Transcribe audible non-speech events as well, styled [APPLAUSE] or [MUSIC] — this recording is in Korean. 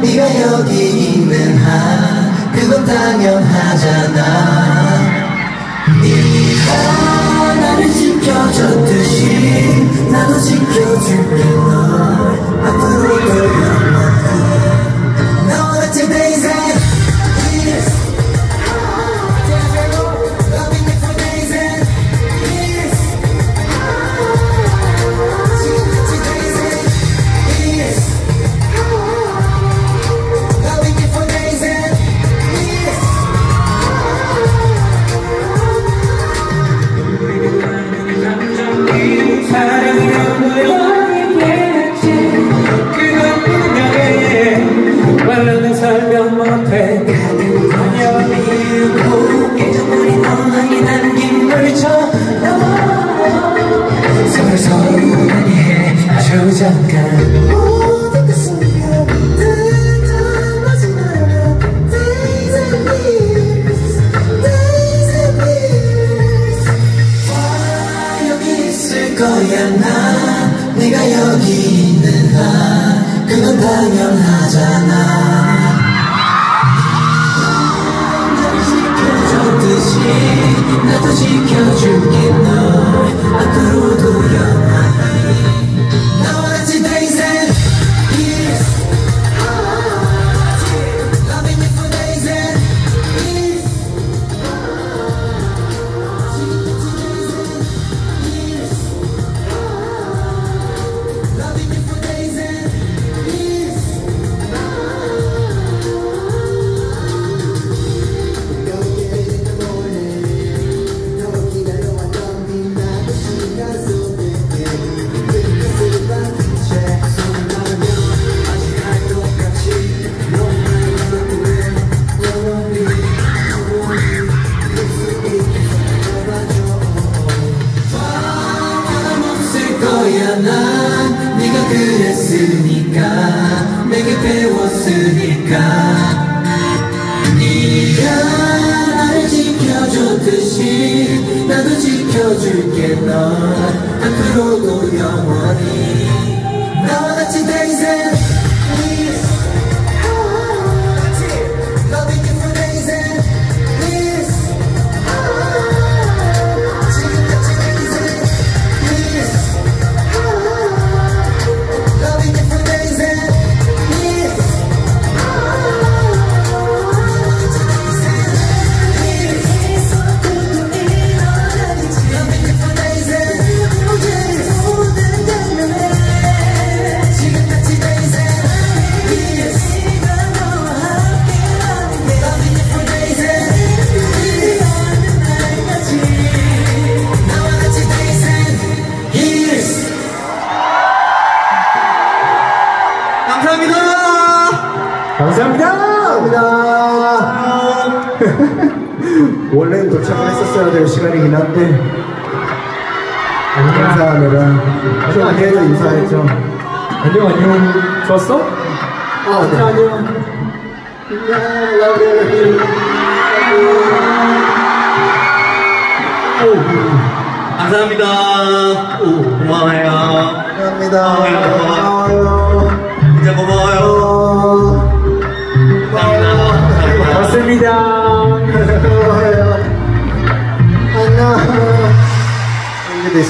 네가 여기 있는 한 그건 당연하잖아. 네가 기 있을 거야 나. 네가 여기 있는 한 그건 당연하잖아. 지켜줬듯이 난 네가 그랬으니까 내게 배웠으니까. 네가 나를 지켜줬듯이 나도 지켜줄게 널. 앞으로도 영원히 감사합니다. [LAUGHS] 원래는 도착을 했었어야 될 시간이긴 한데 감사합니다. 좀 뒤에서 인사했죠. 안녕 안녕 좋았어? 아, 네. 안녕 감사합니다. 오, 고마워요. 감사합니다. 고마워요. 감사합니다. 감사합니다. 맞습니다 안녕. 이게 돼